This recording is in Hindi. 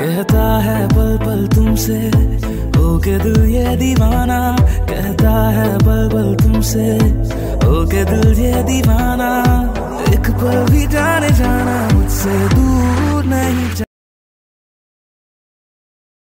कहता है पल पल तुमसे, हो के दिल ये दीवाना। कहता है पल पल तुमसे, हो के दिल ये दीवाना। एक पल भी जा